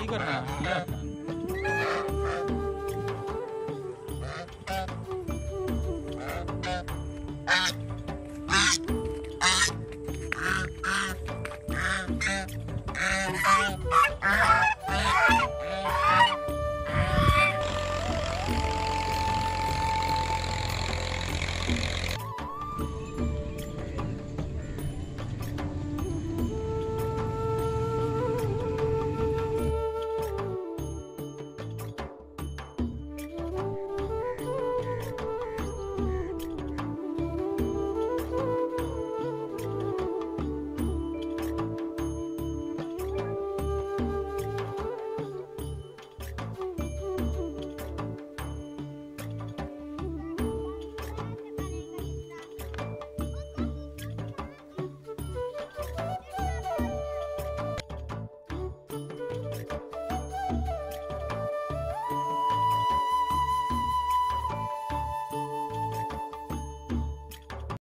Igor kan